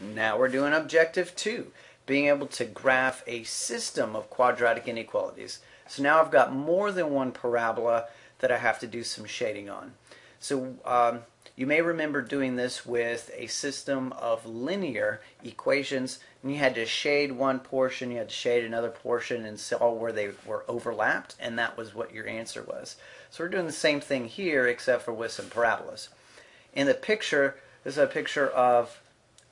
Now we're doing objective two, being able to graph a system of quadratic inequalities. So now I've got more than one parabola that I have to do some shading on. So um, you may remember doing this with a system of linear equations and you had to shade one portion, you had to shade another portion and saw where they were overlapped and that was what your answer was. So we're doing the same thing here except for with some parabolas. In the picture, this is a picture of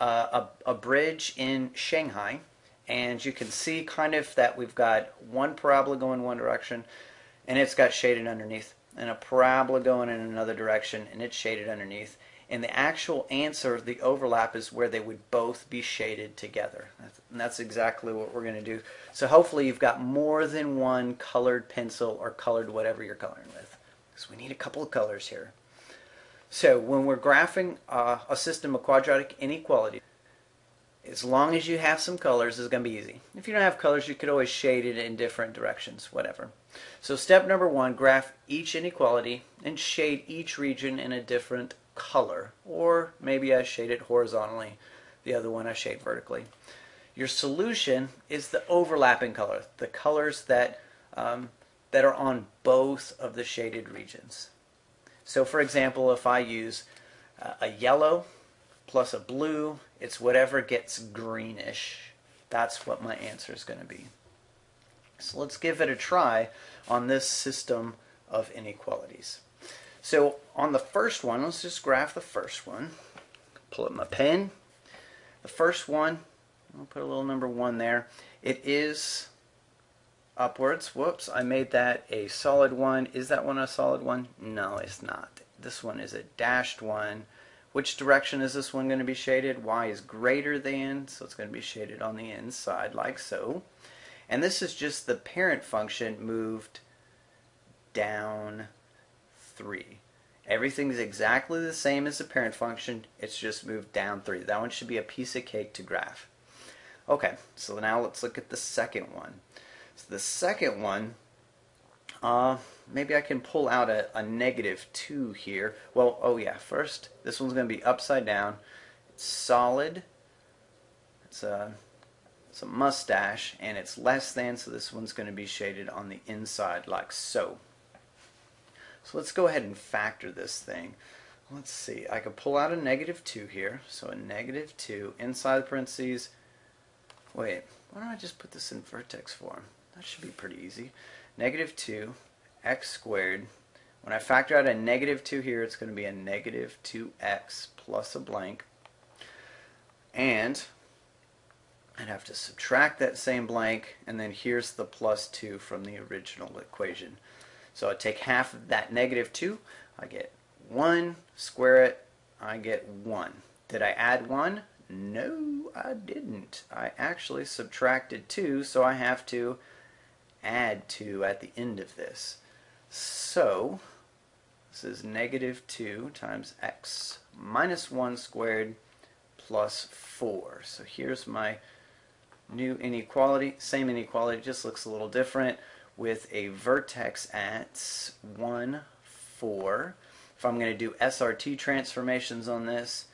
uh, a, a bridge in Shanghai and you can see kind of that we've got one parabola going one direction and it's got shaded underneath and a parabola going in another direction and it's shaded underneath. And the actual answer the overlap is where they would both be shaded together. And that's exactly what we're going to do. So hopefully you've got more than one colored pencil or colored whatever you're coloring with because we need a couple of colors here so when we're graphing uh, a system of quadratic inequality as long as you have some colors, it's going to be easy. If you don't have colors, you could always shade it in different directions, whatever. So step number one, graph each inequality and shade each region in a different color. Or maybe I shade it horizontally, the other one I shade vertically. Your solution is the overlapping color, the colors that, um, that are on both of the shaded regions. So for example, if I use uh, a yellow plus a blue, it's whatever gets greenish. That's what my answer is going to be. So let's give it a try on this system of inequalities. So on the first one, let's just graph the first one. Pull up my pen. The first one, I'll put a little number one there. It is upwards. Whoops, I made that a solid one. Is that one a solid one? No, it's not. This one is a dashed one which direction is this one going to be shaded? Y is greater than, so it's going to be shaded on the inside like so. And this is just the parent function moved down 3. Everything's exactly the same as the parent function, it's just moved down 3. That one should be a piece of cake to graph. Okay, so now let's look at the second one. So the second one uh, maybe I can pull out a, a negative 2 here. Well, oh yeah, first, this one's going to be upside down. It's solid. It's a, it's a mustache, and it's less than, so this one's going to be shaded on the inside like so. So let's go ahead and factor this thing. Let's see, I could pull out a negative 2 here. So a negative 2 inside the parentheses. Wait, why don't I just put this in vertex form? That should be pretty easy negative 2 x squared. When I factor out a negative 2 here, it's going to be a negative 2x plus a blank. And I'd have to subtract that same blank, and then here's the plus 2 from the original equation. So I take half of that negative 2, I get 1, square it, I get 1. Did I add 1? No, I didn't. I actually subtracted 2, so I have to add 2 at the end of this. So, this is negative 2 times x minus 1 squared plus 4. So here's my new inequality. Same inequality, just looks a little different with a vertex at 1, 4. If I'm going to do SRT transformations on this,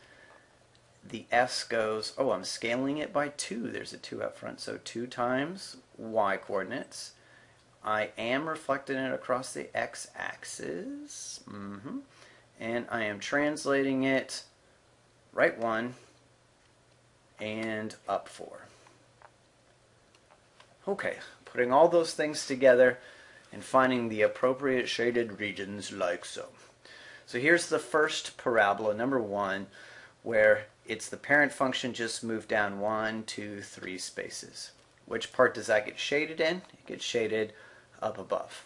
the s goes, oh, I'm scaling it by 2. There's a 2 up front. So 2 times y coordinates I am reflecting it across the x-axis. Mm -hmm. And I am translating it right one and up four. Okay, putting all those things together and finding the appropriate shaded regions like so. So here's the first parabola, number one, where it's the parent function just moved down one, two, three spaces. Which part does that get shaded in? It gets shaded up above.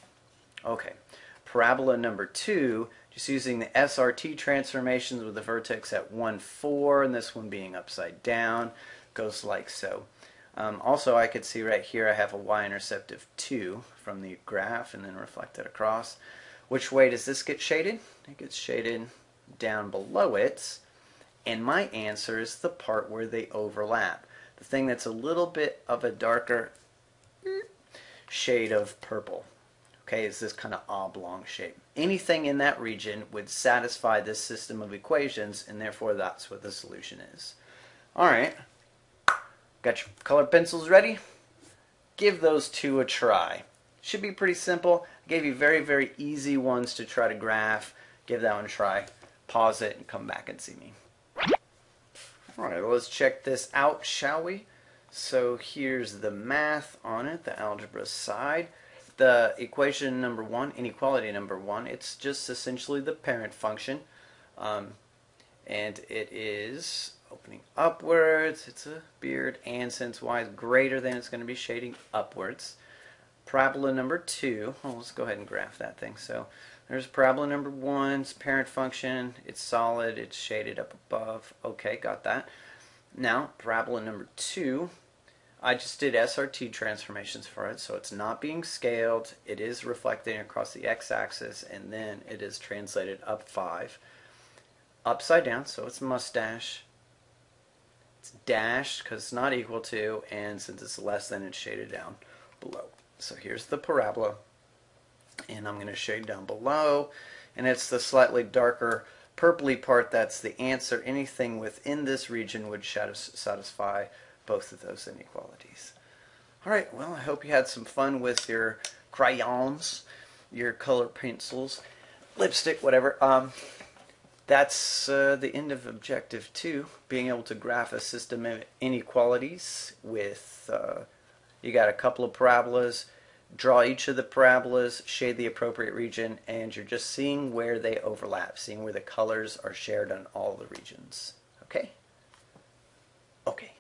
Okay, parabola number two, just using the SRT transformations with the vertex at 1, 4, and this one being upside down, goes like so. Um, also, I could see right here I have a y-intercept of 2 from the graph and then reflect it across. Which way does this get shaded? It gets shaded down below it, and my answer is the part where they overlap. The thing that's a little bit of a darker shade of purple. Okay, it's this kind of oblong shape. Anything in that region would satisfy this system of equations, and therefore that's what the solution is. All right. Got your colored pencils ready? Give those two a try. Should be pretty simple. I gave you very, very easy ones to try to graph. Give that one a try. Pause it and come back and see me. All right, let's check this out, shall we? So here's the math on it, the algebra side. The equation number one, inequality number one, it's just essentially the parent function. Um, and it is opening upwards, it's a beard, and since y is greater than, it's going to be shading upwards. Parabola number two, well, let's go ahead and graph that thing. So there's parabola number one, it's parent function, it's solid, it's shaded up above. Okay, got that. Now, parabola number two, I just did SRT transformations for it, so it's not being scaled. It is reflecting across the x-axis, and then it is translated up 5. Upside down, so it's mustache. It's dashed because it's not equal to, and since it's less than, it's shaded down below. So here's the parabola, and I'm going to shade down below, and it's the slightly darker purpley part that's the answer. Anything within this region would satisfy both of those inequalities. All right, well, I hope you had some fun with your crayons, your color pencils, lipstick, whatever. Um, that's uh, the end of objective two, being able to graph a system of inequalities with, uh, you got a couple of parabolas, draw each of the parabolas, shade the appropriate region, and you're just seeing where they overlap, seeing where the colors are shared on all the regions. Okay? Okay.